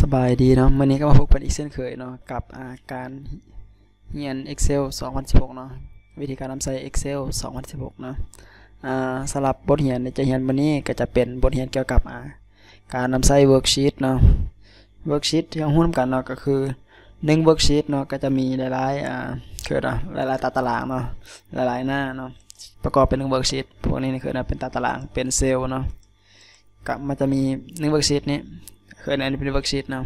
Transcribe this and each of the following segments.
สบายดีเนาะวันนี้ก็มาพบกันอีกเช่นเคยเนาะกับาการเรียน Excel 2016 เนาะวิธีการนำใส่ Excel 2016 เนาะาสำหรับบทเรียนในจะเรียนวันนี้ก็จะเป็นบทเรียนเกี่ยวกับาการนำใส่ worksheet เนาะ worksheet ที่เราหุ้นกันเนาะก็คือหนึ่ง worksheet เนาะก็จะมีหลายๆอ่าคือเนาะหลายๆตาตารางเนาะหลายๆหน้าเนาะประกอบเป็นหนึ่ง worksheet พวกนี้นี่คือนะเป็นตาตารางเป็นเซลล์เนาะกับมันจะมีหนึ่ง worksheet นี้ คืออันนี้เป็น worksheet นะ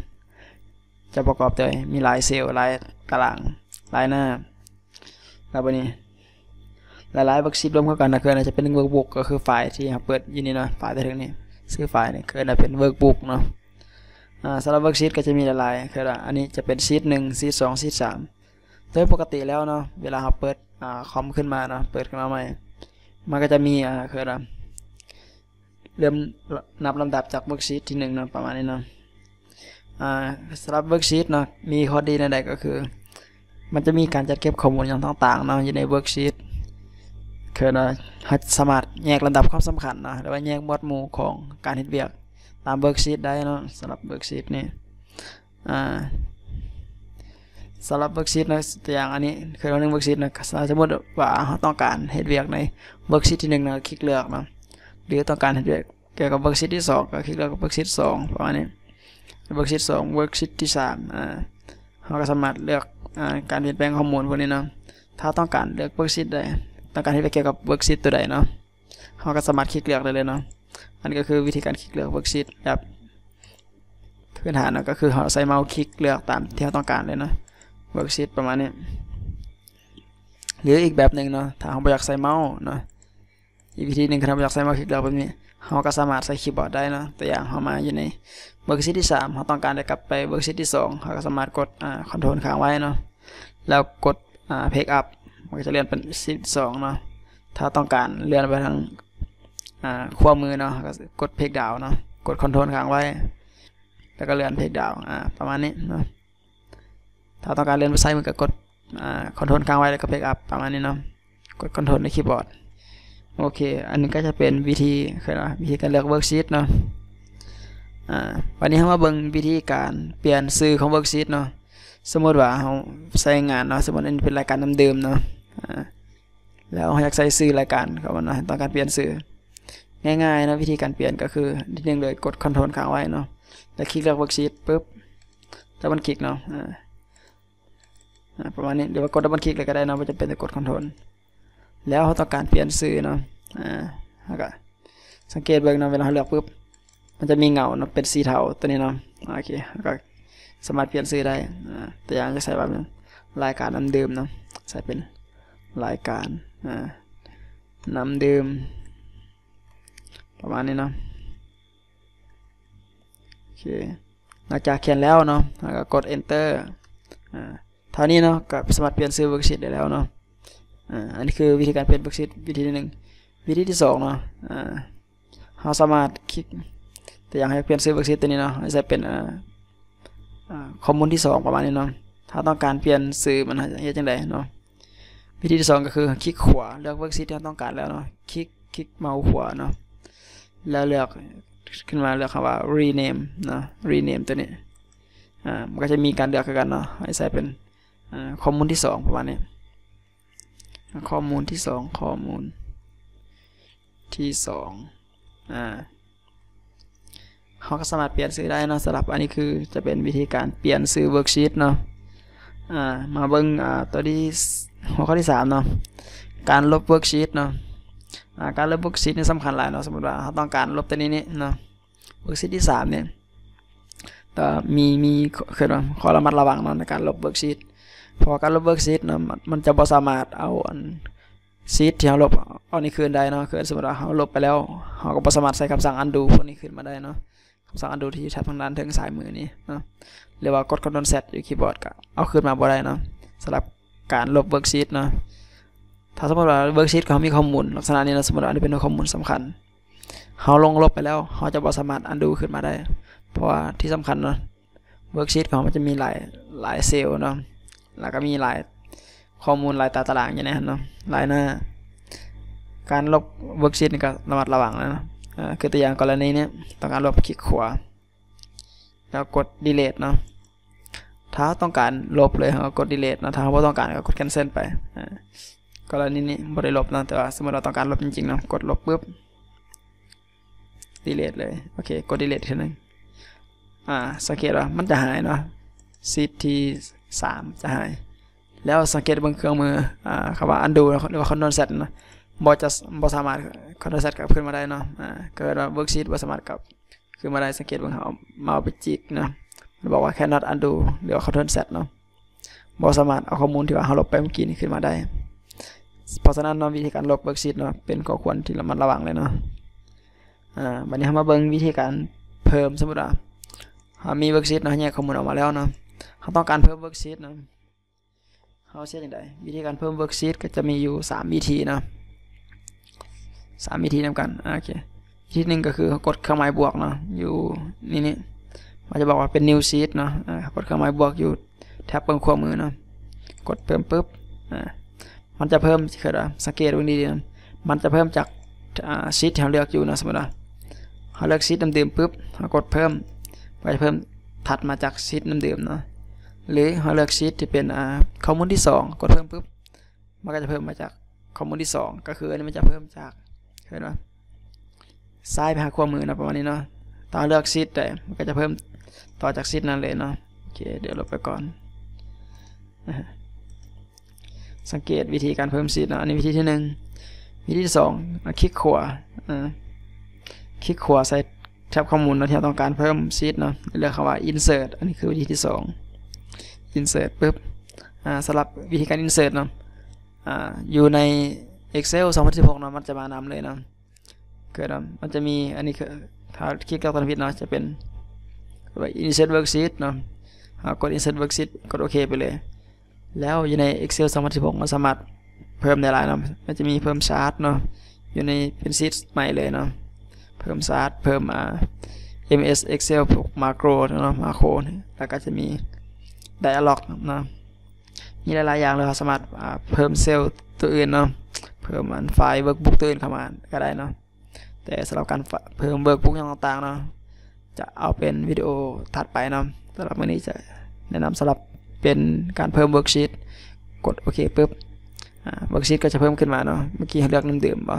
จะประกอบโดยมีหลายเซลล์หลายตารางหลายหน้าแล้ววันนี้หลายๆ worksheet รวมเข้ากันนะคืออันจะเป็น workbook ก็คือไฟล์ที่เปิดยินนี่เนาะไฟล์แต่ถึงนี้ซื้อไฟล์นี่คืออันเป็น workbook เนาะสำหรับ worksheet ก็จะมีหลายๆคืออันนี้จะเป็นชีตหนึ่งชีตสองชีตสามโดยปกติแล้วเนาะเวลาเราเปิดอคอมขึ้นมาเนาะเปิดขึ้นมาใหม่ มันก็จะมีอ่าคืออะไร เริ่มนับลำดับจาก worksheet ที่หนึ่งเนาะประมาณนี้เนาะสำหรับ worksheet เนาะมีข้อดีในใดก็คือ มันจะมีการจัดเก็บข้อมูลอย่างต่างๆเนาะอยู่ใน worksheet คือเนาะสามารถแยกลำดับความสำคัญเนาะหรือว่าแยกหมวดหมู่ของการเฮ็ดเวียกตาม worksheet ได้เนาะสำหรับ worksheet นี่สำหรับ worksheet นะตัวอย่างอันนี้คือเราหนึ่ง worksheet นะสมมติว่าเราต้องการเฮ็ดเวียกใน worksheet ที่หนึ่งนะคลิกเลือกเนาะ หรือต้องการเฮ็ดเกเกี่ยวกับ worksheet ที่สองก็คลิกเลือกกับ worksheet สองประมาณนี้ worksheet สอง worksheet ที่สามอ่าเราก็สามารถเลือกอ่าการเปลี่ยนแปลงข้อมูลพวกนี้เนาะถ้าต้องการเลือก worksheet ใดต้องการที่ไปเกี่ยวกับ worksheet ตัวใดเนาะเราก็สามารถคลิกเลือกได้เลยเนาะอันนี้ก็คือวิธีการคลิกเลือก worksheet แบบพื้นฐานเนาะก็คือเราใช้เมาส์คลิกเลือกตามที่เราต้องการเลยเนาะworksheet ประมาณนี้หรืออีกแบบหนึ่งเนาะถ้าเราไม่อยากใช้เมาส์เนาะ อีกวิธีหนึ่งคือเราอยากใช้เมาส์คลิกเลือกแบบนี้เราก็สามารถใช้คีย์บอร์ดได้นาะตัวอย่างเรามาอยู่ใน worksheet ที่3เราต้องการจะกลับไป worksheet ที่2เราก็สามารถกดอ่า Control ค้างไว้เนาะแล้วกดอ่า Page Up มันก็จะเลื่อนเป็นชีตสองเนาะถ้าต้องการเลื่อนไปทางอ่าขวามือเนาะก็กด Page Down เนาะกด Control ค้างไว้ แล้วก็เลื่อน Page Down อ่าประมาณนี้เนาะถ้าต้องการเลื่อนไปซ้ายมือก็กดอ่า Control ค้างไว้แล้วก็ Page Up ประมาณนี้เนาะกด Control ในคีย์บอร์ด โอเค อันนี้ก็จะเป็นวิธีคือวิธีการเลือก worksheet เนาะอ่าวันนี้เรามาเบิ่งวิธีการเปลี่ยนชื่อของ worksheet เนาะสมมติว่าเราใช้งานเนาะสมมติอันนี้เป็นรายการเดิมๆเนาะอ่าแล้วเราอยากใส่ชื่อรายการเข้ามาเนาะต้องการเปลี่ยนชื่อง่ายๆนะวิธีการเปลี่ยนก็คือนิดนึงเลยกด Control ค้างไว้เนาะแล้วคลิกเลือก worksheet ปุ๊บ double click เนาะอ่าประมาณนี้หรือว่ากด double click เลยก็ได้เนาะไม่จำเป็นต้องกด Control แล้วเราต้องการเปลี่ยนชื่อเนาะอ่าแล้วก็สังเกตเบิ่งเนาะเวลาเราเลือกปุ๊บมันจะมีเงาเนาะเป็นสีเทาตัวนี้เนาะโอเคแล้วก็สามารถเปลี่ยนชื่อได้อ่าตัวอย่างจะใส่แบบรายการน้ำเดิมเนาะใส่เป็นรายการอ่าน้ำเดิมประมาณนี้เนาะโอเคหลังจากเขียนแล้วเนาะแล้วก็กด enter อ่าเท่านี้เนาะก็สามารถเปลี่ยนชื่อ worksheet ได้แล้วเนาะ อ่าอันนี้คือวิธีการเปลี่ยน worksheet วิธีที่หนึ่งวิธีที่สองเนาะอ่าเราสามารถคลิกแต่อยากให้เปลี่ยนชื่อ worksheet ตัวนี้เนาะให้ใส่เป็นอ่าอ่าข้อมูลที่สองประมาณนี้เนาะถ้าต้องการเปลี่ยนชื่อมันเฮ็ดจังไดเนาะวิธีที่สองก็คือคลิกขวาเลือก worksheet ที่เราต้องการแล้วเนาะคลิกคลิกเมาส์ขวาเนาะแล้วเลือกขึ้นมาเลือกคำว่า rename เนาะ rename ตัวนี้ อ่า มันก็จะมีการเลือกกันเนาะให้ใส่เป็น อ่าข้อมูลที่สองประมาณนี้ ข้อมูลที่สองข้อมูล ที่สองอ่าเขาก็สามารถเปลี่ยนชื่อได้เนาะสำหรับอันนี้คือจะเป็นวิธีการเปลี่ยนชื่อ worksheet เนาะอ่ามาเบิ่งอ่าตัวที่หัวข้อที่สามเนาะการลบ worksheet เนาะอ่าการลบ worksheet นี่สำคัญหลายเนาะสมมติว่าเขาต้องการลบตัวนี้นี่เนาะ worksheet ที่สามเนี่ยแต่มีมีคือว่าข้อระมัดระวังเนาะในการลบ worksheet เพราะการลบ worksheet เนาะมันจะบ่สามารถเอาอันชีตที่เราลบเอานี่คืนได้เนาะคือสมมติว่าเราลบไปแล้วเราก็บ่สามารถใช้คำสั่ง undo พวกนี้ขึ้นมาได้เนาะคำสั่ง undo ที่แท็บทางด้านทางซ้ายมือนี้เนาะหรือว่ากด Ctrl Z อยู่คีย์บอร์ดก็เอาขึ้นมาบ่ได้เนาะสำหรับการลบ worksheet เนาะถ้าสมมติว่า worksheet เขามีข้อมูลลักษณะนี้นะสมมติว่าอันนี้เป็นข้อมูลสำคัญเราลงลบไปแล้วเราจะบ่สามารถ undo ขึ้นมาได้ เพราะว่าที่สำคัญเนาะ worksheet ของมันจะมีหลายหลายเซลล์เนาะ แล้วก็มีหลายข้อมูลหลายตาตารางอย่างนี้เนาะหลายหน้า การลบ worksheet นี่ก็ระมัดระวังนะคือตัวอย่างกรณีนี้ต้องการลบคลิกขวาแล้วกด delete เนาะถ้าต้องการลบเลยก็กด delete นะถ้าไม่ต้องการก็กด cancel ไปกรณีนี้ไม่ได้ลบนะแต่ว่าสมมติเราต้องการลบจริงๆเนาะกดลบปุ๊บ delete เลยโอเคกด delete ทีนึงอ่าสังเกตว่ามันจะหายเนาะ CT 3 จะหาย แล้วสังเกตบนเครื่องมืออ่าคำว่าอันดูหรือว่าคอนโดนเซตนะบอจะบอสามารถคอนโดนเซตกลับขึ้นมาได้เนาะอ่าเกิดว่าเวิร์กชีตบอสามารถกลับขึ้นมาได้สังเกตบนเขาเมาไปจิกนะมันบอกว่าแค่นัดอันดูหรือว่า control ตเนาะบอสามารถเอาข้อมูลที่ว่าเราลบไปเมื่อกี้นี้ขึ้นมาได้ เพราะฉะนั้นเนาะวิธีการลบเบิร์กชีตเนาะเป็นข้อควรที่เรามาระวังเลยเนาะอ่าวันนี้เรามาเบิ่งวิธีการเพิ่มสมมติว่ามีเบิร์กชีตเนาะแยกข้อมูลออกมาแล้วเนาะ เราต้องการเพิ่ม worksheet เนะเขาเช่นอย่างไรวิธีการเพิ่ม worksheet ก็จะมีอยู่ 3 วิธีนะ3วิธีนำกันโอเควิธีหนึ่งก็คือกดเครื่องหมายบวกเนาะอยู่นี่นี่มันจะบอกว่าเป็น new sheet เนาะกดเครื่องหมายบวกอยู่แท็บเปิงขวามือเนาะกดเพิ่มปุ๊บอ่ามันจะเพิ่มคือว่าสังเกตดูดีๆนะมันจะเพิ่มจากชีตที่เราเลือกอยู่นะสมมติว่าเราเลือกชีตเดิมๆปุ๊บเรากดเพิ่มไปเพิ่มถัดมาจากชีตเดิมๆเนาะ หรือเราเลือกชีตที่เป็นข้อมูลที่ 2 กดเพิ่มปุ๊บมันก็จะเพิ่มมาจากข้อมูลที่ 2 ก็คืออันนี้มันจะเพิ่มจากเห็นไหมซ้ายไปหาขวามือนะประมาณนี้เนาะตอนเลือกชีตแต่มันก็จะเพิ่มต่อจากชีตนั้นเลยเนาะโอเคเดี๋ยวลบไปก่อน สังเกตวิธีการเพิ่มชีตนะอันนี้วิธีที่1วิธีที่2คลิกขวาคลิกขวาใส่แท็บข้อมูลนะที่เราต้องการเพิ่มชีตเนาะเลือกคำว่า insert อันนี้คือวิธีที่2 insert ปุ๊บสำหรับวิธีการ insert เนาะออยู่ใน Excel 2016เนาะมันจะมานำเลยเนาะเกิดมันจะมีอันนี้คือถ้าคลิกกับตันพิดเนาะจะเป็น insert worksheet เนาะกด insert worksheet กดโอเคไปเลย แล้วอยู่ใน Excel 2016มันสามารถเพิ่มได้หลายเนาะมันจะมีเพิ่มชาร์ตเนาะอยู่ในเป็นซีทใหม่เลยเนาะเพิ่มชาร์ตเพิ่มอ่า MS Excel พวก macro เนาะ macro แล้วก็จะมี dialog เนาะมีหลายๆอย่างเลยสามารถเพิ่มเซลล์ตัวอื่นเนาะเพิ่มอันไฟล์ workbook ตัวอื่นเข้ามาก็ได้เนาะแต่สำหรับการเพิ่ม workbook อย่างต่างๆเนาะจะเอาเป็นวิดีโอถัดไปเนาะสำหรับวันนี้จะแนะนำสำหรับเป็นการเพิ่ม worksheet กดโอเคปุ๊บ worksheet ก็จะเพิ่มขึ้นมาเนาะเมื่อกี้เลือกน้ำดื่มบ่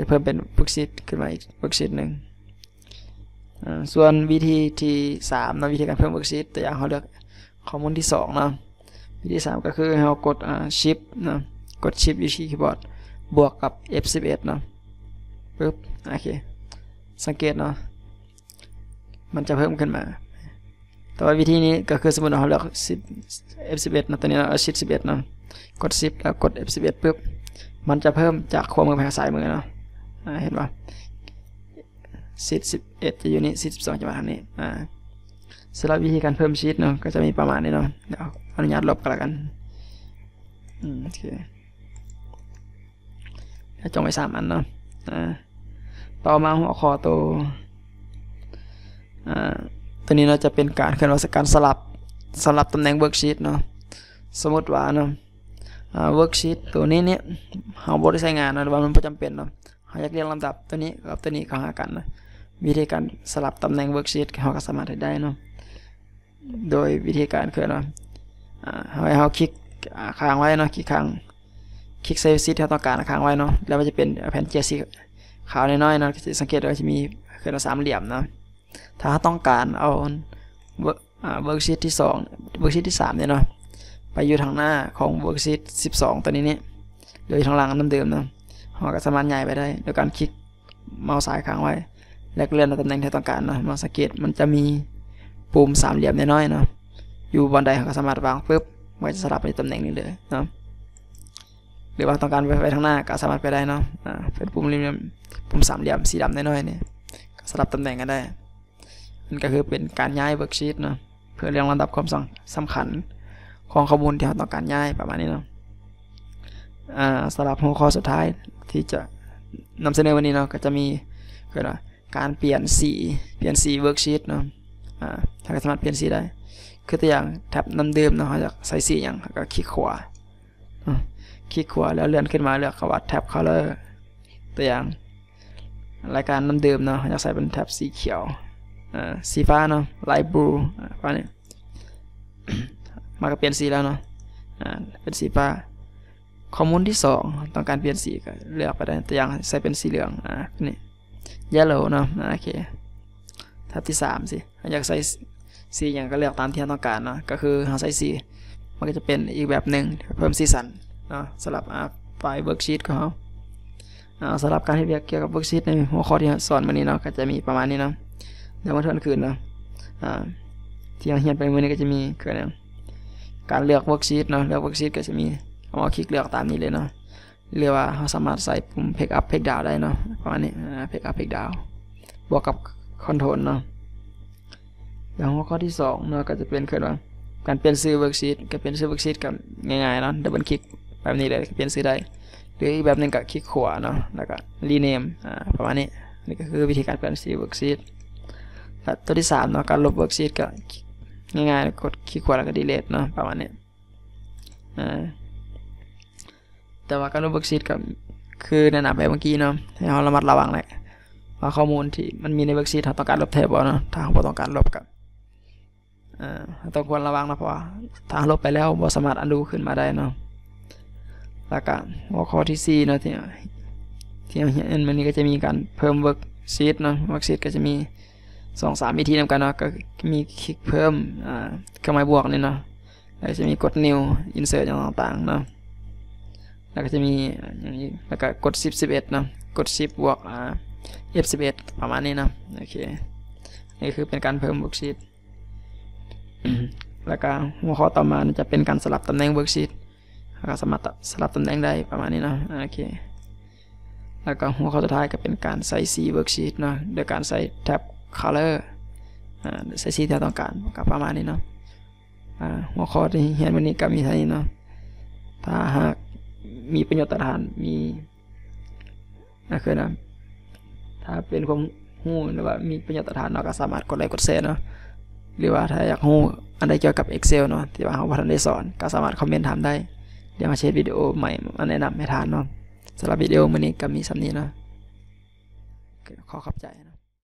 จะเพิ่มเป็น worksheet ขึ้นมาอีก worksheet หนึ่งส่วนวิธีที่3นะวิธีการเพิ่ม worksheet ตัวอย่างเขาเลือก ข้อมูลที่2นะวิธี3ก็คือเรากดอ่า shift นะกด shift อยู่ที่คีย์บอร์ดบวกกับ F11 นะปึ๊บโอเคสังเกตเนาะมันจะเพิ่มขึ้นมา แต่ว่าวิธีนี้ก็คือสมมติเราเลือก F11 นะตอนนี้เราเอา shift 11นะกด shift แล้วกด F11 ปึ๊บมันจะเพิ่มจากขวามือไปทางซ้ายมือเนาะเห็นป่ะ shift 11จะอยู่นี่ shift 12จะมาทางนี้อ่า สำหรับวิธีการเพิ่มชีตเนาะก็จะมีประมาณนี้เนาะเดี๋ยวอนุญาตลบกันละกันอืมโอเคจงไว้สามอันเนาะอ่าต่อมาหัวข้อตัวอ่าตัวนี้เราจะเป็นการเคลื่อนไหวการสลับสลับตำแหน่ง worksheet เนาะสมมติว่าเนาะอ่า worksheet ตัวนี้เนี่ยเราบ่ใช้งานนะหรือว่ามันบ่จำเป็นเนาะเราอยากเรียงลำดับตัวนี้กับตัวนี้เข้าหากันนะวิธีการสลับตำแหน่ง worksheet เราก็สามารถได้เนาะ โดยวิธีการคือเนาะให้เราคลิกค้างไว้เนาะคลิกค้างคลิกเซฟซีที่เราต้องการค้างไว้เนาะแล้วมันจะเป็นแผ่นเจสีขาวน้อยๆเนาะสังเกตว่าจะมีคือเราสามเหลี่ยมเนาะถ้าต้องการเอาเวิร์กชีตที่2เวิร์กชีตที่3เนี่ยเนาะไปอยู่ทางหน้าของเวิร์กชีต12 ตัวนี้เนี่ยหรือทางหลังน้ำเดิมเนาะเราก็สามารถใหญ่ไปได้โดยการคลิกเมาส์ซ้ายค้างไว้ แล้วเลื่อนตำแหน่งที่ต้องการเนาะมาสังเกตมันจะมี ปุ่มสามเหลี่ยมน้อยๆเนาะอยู่บนใดก็สามารถวางปุ๊บมันจะสลับไปตำแหน่งนี้เลยเนาะหรือว่าต้องการไปไปทางหน้าก็สามารถไปได้เนาะอ่าเป็นปุ่มเหลี่ยมปุ่มสามเหลี่ยมสีดำน้อยๆเนี่ยสลับตำแหน่งกันได้มันก็คือเป็นการย้าย worksheet เนาะเพื่อเรียงลำดับความสำคัญของข้อมูลที่เราต้องการย้ายประมาณนี้เนาะอ่าสำหรับหัวข้อสุดท้ายที่จะนำเสนอวันนี้เนาะก็จะมีก็การเปลี่ยนสีเปลี่ยนสี worksheet เนาะ อ่าถ้าสามารถเปลี่ยนสีได้ คือตัวอย่างแท็บน้ำเดิมเนาะเราจะใส่สีอย่างก็คลิกขวาคลิกขวาแล้วเลื่อนขึ้นมาเลือกคำว่าแท็บ color ตัวอย่าง รายการน้ำเดิมเนาะเราจะใส่เป็นแท็บสีเขียวสีฟ้าเนาะ light blue ฟ้าเนี่ยมาก็เปลี่ยนสีแล้วเนาะเป็นสีฟ้าข้อมูลที่สองต้องการเปลี่ยนสีก็เลือกไปได้ตัวอย่างใส่เป็นสีเหลืองอ่านี่ yellow เนาะโอเคแท็บที่สามสิ อยากใส่สีอย่างก็เลือกตามที่เราต้องการเนาะก็คือเราใส่สีมันก็จะเป็นอีกแบบหนึ่งเพิ่มสีสันเนาะสำหรับไฟล์ worksheet ของเราสำหรับการให้เรียกเกี่ยวกับ worksheet ในหัวข้อที่สอนมานี้เนาะก็จะมีประมาณนี้เนาะเดี๋ยวมาทวนคืนเนาะที่เราเรียนไปเมื้อนี้ก็จะมีคืออะการเลือก worksheet เนาะเลือก worksheet ก็จะมีเอามาคลิกเลือกตามนี้เลยเนาะเรียกว่าเราสามารถใส่ปุ่ม page up page down ได้เนาะประมาณนี้อ่า page up page down บวกกับ control เนาะ อย่างหัวข้อที่สองเนาะก็จะเป็นคือว่าการเปลี่ยนชื่อ worksheet ก็เปลี่ยนชื่อ worksheet กับง่ายๆเนาะ double click แบบนี้เลยเปลี่ยนชื่อได้หรืออีกแบบหนึงก็คลิกขวาเนาะแล้วก็ rename อ่าประมาณนี้นี่ก็คือวิธีการเปลี่ยนชื่อ worksheet และตัวที่สามเนาะการลบ worksheet ก็ง่ายๆกดคลิกขวาแล้วก็ delete เนาะประมาณนี้อ่าแต่ว่าการลบ worksheet กับคือแนะนำไปเมื่อกี้เนาะให้เราระมัดระวังแหละว่าข้อมูลที่มันมีใน worksheet เราต้องการลบแท้บ่เนาะถ้าเราต้องการลบกับ ต้องควรระวังนะเพราะว่าถ้าลบไปแล้วบ่สามารถ undo ขึ้นมาได้เนาะแล้วก็หัวข้อที่สี่เนาะที่ที่เราเห็นมันนี้ก็จะมีการเพิ่ม worksheet เนาะ worksheet ก็จะมีสองสามวิธีนำกันเนาะก็มีคลิกเพิ่มอ่าเครื่องหมายบวกนี่เนาะแล้วก็จะมีกด new insert อย่างต่างๆเนาะแล้วก็จะมีอย่างนี้แล้วก็กด 10 11เนาะกด 10บวกอ่า F11 ประมาณนี้เนาะโอเคนี่คือเป็นการเพิ่ม worksheet แล้วก็หัวข้อต่อมาจะเป็นการสลับตำแหน่ง worksheet แล้วก็สามารถสลับตำแหน่งได้ประมาณนี้นะโอเคแล้วก็หัวข้อสุดท้ายก็เป็นการใส่สี worksheet เนาะโดยการใส่ tab color อ่าใส่สีที่เราต้องการก็ประมาณนี้เนาะหัวข้อที่เรียนวันนี้ก็มีเท่านี้เนาะถ้าหากมีประโยชน์ต่อทานมีนะคือนะถ้าเป็นความรู้หรือว่ามีประโยชน์ต่อทานเนาก็สามารถกดไลค์กดแชร์เนาะ หรือว่าถ้าอยากรู้อันใดเกี่ยวกับ Excel เนาะที่ว่าเราบ่ทันได้สอนก็สามารถคอมเมนต์ถามได้ เดี๋ยวมาเช็ดวิดีโอใหม่มาแนะนำให้ทานเนาะสำหรับวิดีโอมื้อนี้ก็มีสำนี้เนาะขอขอบใจ